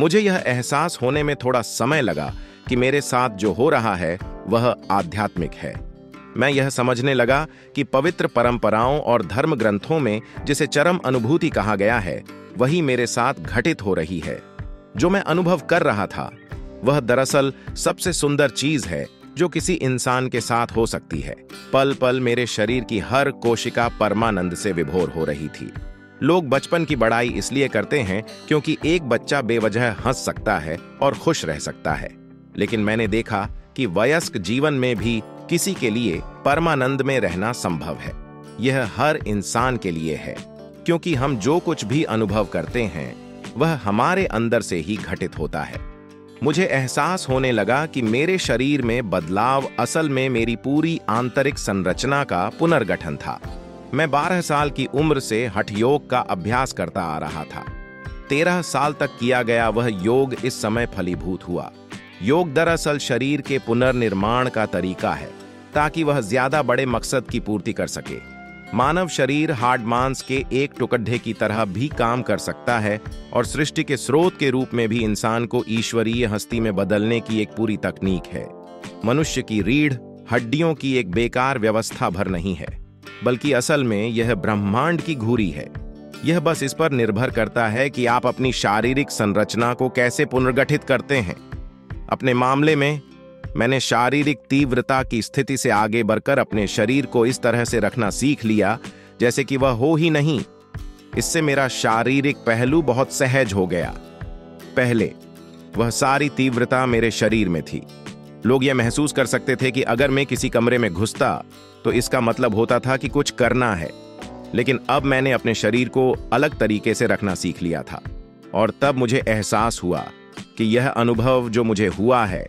मुझे यह एहसास होने में थोड़ा समय लगा कि मेरे साथ जो हो रहा है, वह आध्यात्मिक है। मैं यह समझने लगा कि पवित्र परंपराओं और धर्म ग्रंथों में, जिसे चरम अनुभूति कहा गया है, वही मेरे साथ घटित हो रही है। जो मैं अनुभव कर रहा था, वह दरअसल सबसे सुंदर चीज़ है, जो किसी इंसान के साथ हो सकती है। पल पल मेरे शरीर की हर कोशिका परमानंद से विभोर हो रही थी। लोग बचपन की बड़ाई इसलिए करते हैं क्योंकि एक बच्चा बेवजह हंस सकता है और खुश रह सकता है। लेकिन मैंने देखा कि वयस्क जीवन में भी किसी के लिए परमानंद में रहना संभव है। यह हर इंसान के लिए है, क्योंकि हम जो कुछ भी अनुभव करते हैं, वह हमारे अंदर से ही घटित होता है। मुझे एहसास होने लगा कि मेरे शरीर में बदलाव असल में मेरी पूरी आंतरिक संरचना का पुनर्गठन था। मैं बारह साल की उम्र से हठ योग का अभ्यास करता आ रहा था। तेरह साल तक किया गया वह योग इस समय फलीभूत हुआ। योग दरअसल शरीर के पुनर्निर्माण का तरीका है, ताकि वह ज़्यादा बड़े मकसद की पूर्ति कर सके। मानव शरीर हार्ड मांस के एक टुकड्ढे की तरह भी काम कर सकता है और सृष्टि के स्रोत के रूप में भी इंसान को ईश्वरीय हस्ती में बदलने की एक पूरी तकनीक है। मनुष्य की रीढ़, हड्डियों की एक बेकार व्यवस्था भर नहीं है। बल्कि असल में यह ब्रह्मांड की घूरी है। यह बस इस पर निर्भर करता है कि आप अपनी शारीरिक संरचना को कैसे पुनर्गठित करते हैं। अपने मामले में, मैंने शारीरिक तीव्रता की स्थिति से आगे बढ़कर अपने शरीर को इस तरह से रखना सीख लिया, जैसे कि वह हो ही नहीं। इससे मेरा शारीरिक पहलू बहुत सहज हो गया। पहले, वह सारी तीव्रता मेरे शरीर में थी। लोग यह महसूस कर सकते थे कि अगर मैं किसी कमरे में घुसता तो इसका मतलब होता था कि कुछ करना है। लेकिन अब मैंने अपने शरीर को अलग तरीके से रखना सीख लिया था। और तब मुझे एहसास हुआ कि यह अनुभव जो मुझे हुआ है,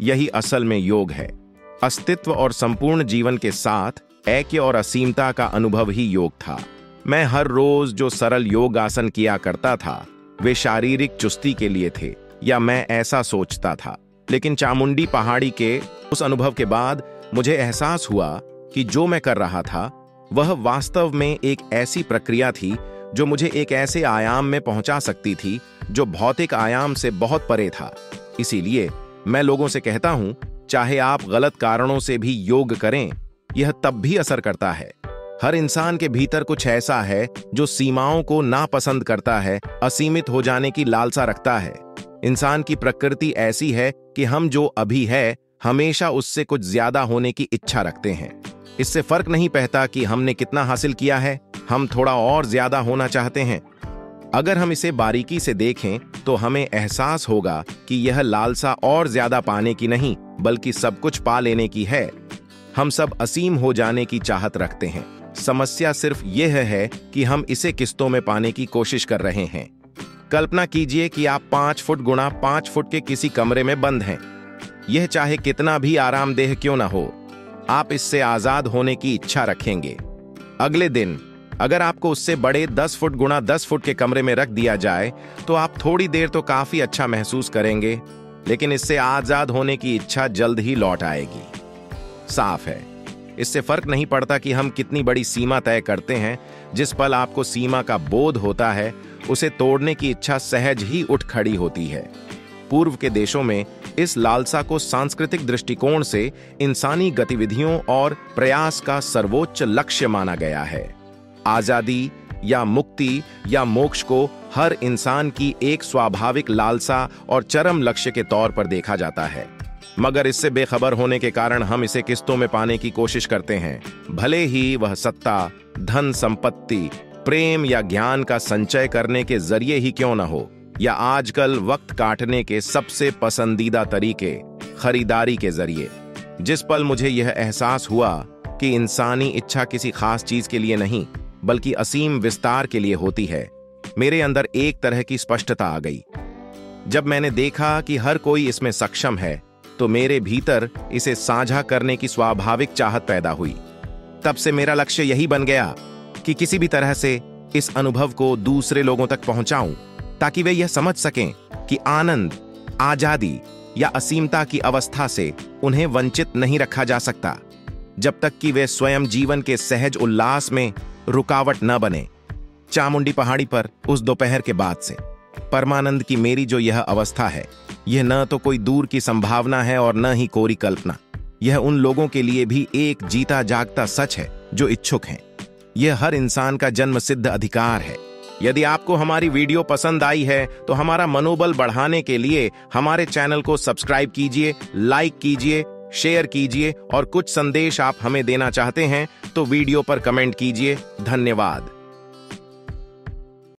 यही असल में योग है। अस्तित्व और संपूर्ण जीवन के साथ ऐक्य और असीमता का अनुभव ही योग था। मैं हर रोज जो सरल योग आसन किया करता था, वे शारीरिक चुस्ती के लिए थे, या मैं ऐसा सोचता था। लेकिन चामुंडी पहाड़ी के उस अनुभव के बाद मुझे एहसास हुआ कि जो मैं कर रहा था, वह वास्तव में एक ऐसी प्रक्रिया थी जो मुझे एक ऐसे आयाम में पहुँचा सकती थी जो भौतिक आयाम से बहुत परे था। इसीलिए मैं लोगों से कहता हूँ, चाहे आप गलत कारणों से भी योग करें, यह तब भी असर करता है। हर इंसान के भीतर कुछ ऐसा है जो सीमाओं को नापसंद करता है, असीमित हो जाने की लालसा रखता है। इंसान की प्रकृति ऐसी है कि हम जो अभी है, हमेशा उससे कुछ ज़्यादा होने की इच्छा रखते हैं। इससे फ़र्क नहीं पड़ता कि हमने कितना हासिल किया है, हम थोड़ा और ज़्यादा होना चाहते हैं। अगर हम इसे बारीकी से देखें तो हमें एहसास होगा कि यह लालसा और ज़्यादा पाने की नहीं, बल्कि सब कुछ पा लेने की है। हम सब असीम हो जाने की चाहत रखते हैं। समस्या सिर्फ़ यह है कि हम इसे किस्तों में पाने की कोशिश कर रहे हैं। कल्पना कीजिए कि आप पाँच फुट गुणा पाँच फुट के किसी कमरे में बंद हैं। यह चाहे कितना भी आरामदेह क्यों ना हो, आप इससे आज़ाद होने की इच्छा रखेंगे। अगले दिन, अगर आपको उससे बड़े 10 फुट गुणा 10 फुट के कमरे में रख दिया जाए तो आप थोड़ी देर तो काफ़ी अच्छा महसूस करेंगे, लेकिन इससे आज़ाद होने की इच्छा जल्द ही लौट आएगी। साफ़ है। इससे फ़र्क नहीं पड़ता कि हम कितनी बड़ी सीमा तय करते हैं, जिस पल आपको सीमा का बोध होता है उसे तोड़ने की इच्छा सहज ही उठ खड़ी होती है। पूर्व के देशों में इस लालसा को सांस्कृतिक दृष्टिकोण से इंसानी गतिविधियों और प्रयास का सर्वोच्च लक्ष्य माना गया है। आज़ादी या मुक्ति या मोक्ष को हर इंसान की एक स्वाभाविक लालसा और चरम लक्ष्य के तौर पर देखा जाता है। मगर इससे बेखबर होने के कारण हम इसे किस्तों में पाने की कोशिश करते हैं। भले ही वह सत्ता, धन, संपत्ति प्रेम या ज्ञान का संचय करने के ज़रिए ही क्यों न हो? या आजकल वक्त काटने के सबसे पसंदीदा तरीके खरीदारी के ज़रिए। जिस पल मुझे यह एहसास हुआ कि इंसानी इच्छा किसी खास चीज़ के लिए नहीं, बल्कि असीम विस्तार के लिए होती है, मेरे अंदर एक तरह की स्पष्टता आ गई। जब मैंने देखा कि हर कोई इसमें सक्षम है तो मेरे भीतर इसे साझा करने की स्वाभाविक चाहत पैदा हुई। तब से मेरा लक्ष्य यही बन गया कि किसी भी तरह से इस अनुभव को दूसरे लोगों तक पहुंचाऊं, ताकि वे यह समझ सकें कि आनंद, आज़ादी या असीमता की अवस्था से उन्हें वंचित नहीं रखा जा सकता, जब तक कि वे स्वयं जीवन के सहज उल्लास में रुकावट न बने। चामुंडी पहाड़ी पर उस दोपहर के बाद से। परमानंद की मेरी जो यह अवस्था है, यह न तो कोई दूर की संभावना है और न ही कोरी कल्पना। यह उन लोगों के लिए भी एक जीता जागता सच है, जो इच्छुक हैं। यह हर इंसान का जन्म सिद्ध अधिकार है। यदि आपको हमारी वीडियो पसंद आई है तो हमारा मनोबल बढ़ाने के लिए हमारे चैनल को सब्सक्राइब कीजिए, लाइक कीजिए, शेयर कीजिए और कुछ संदेश आप हमें देना चाहते हैं तो वीडियो पर कमेंट कीजिए। धन्यवाद।